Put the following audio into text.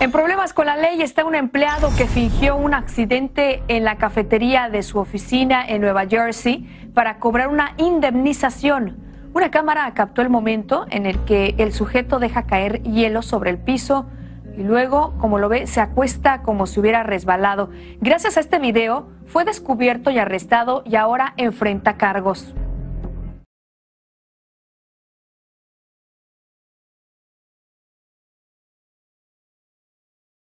En problemas con la ley está un empleado que fingió un accidente en la cafetería de su oficina en Nueva Jersey para cobrar una indemnización. Una cámara captó el momento en el que el sujeto deja caer hielo sobre el piso y luego, como lo ve, se acuesta como si hubiera resbalado. Gracias a este video fue descubierto y arrestado y ahora enfrenta cargos.